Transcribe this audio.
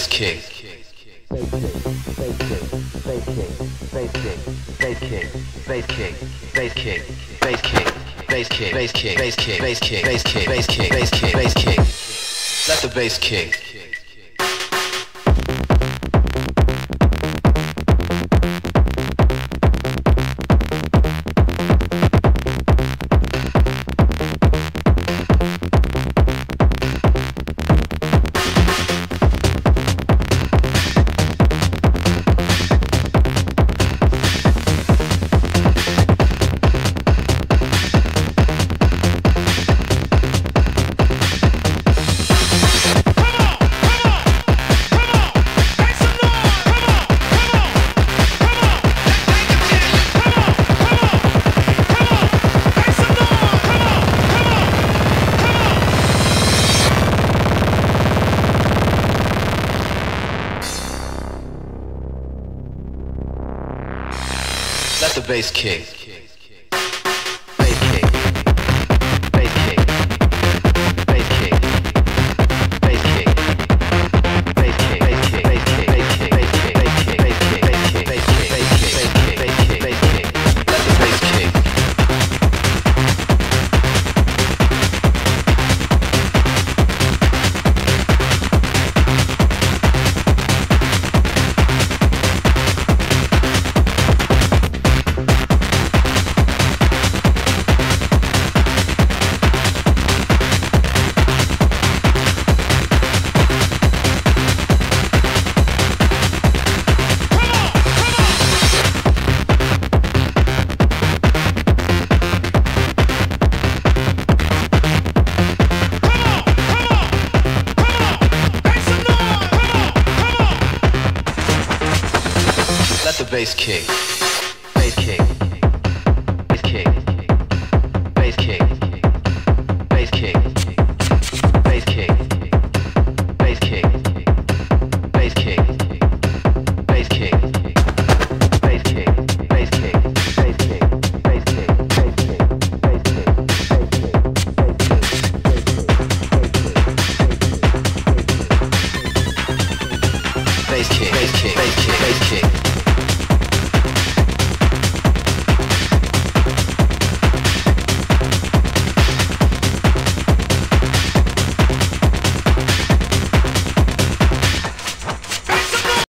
bass kick. Bass kick, bass kick, bass kick, bass kick, bass kick, bass kick, bass kick, bass kick, bass kick, bass kick, bass kick, bass kick, bass kick, bass kick, bass kick. Let the bass kick. That's the bass kick. let the bass kick. Bass kick.